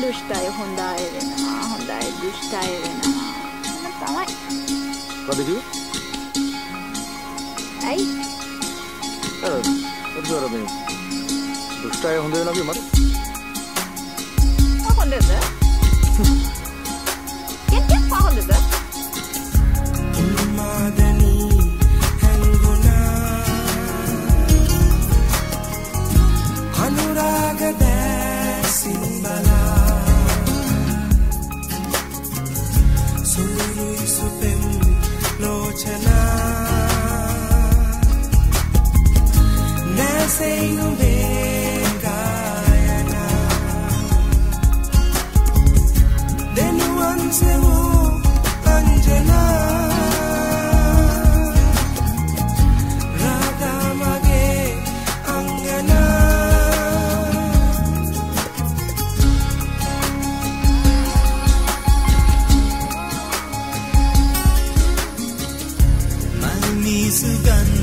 दुष्टाय होंडा आए रे ना होंडा आए दुष्टाय रे ना बतावाई क्या देखियो आई अरे अब जोर में दुष्टाय होंडे ना भी मरे क्या होंडे थे สุเป็นโลชนะแน่เซงเบ 是感动。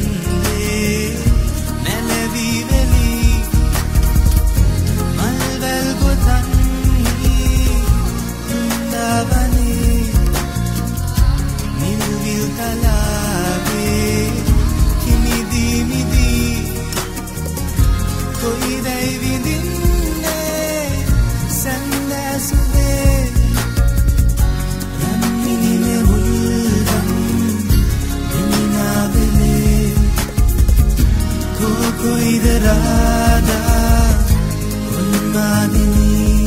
cuidará, con mi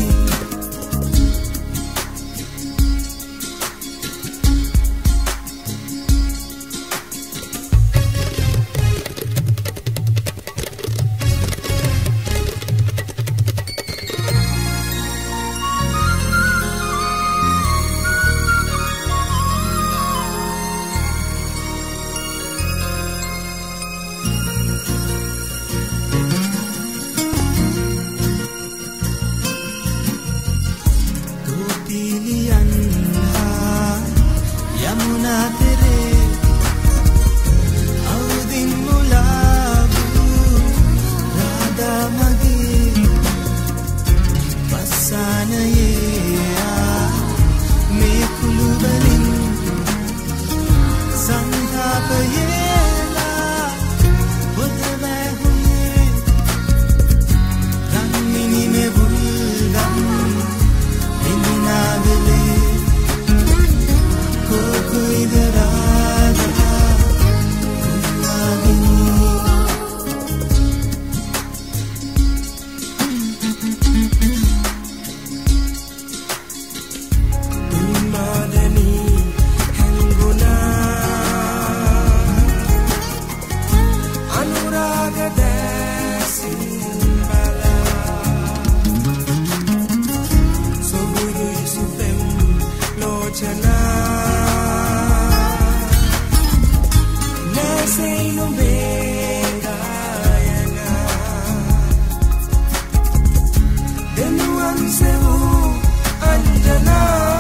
waan se'u anjanaa.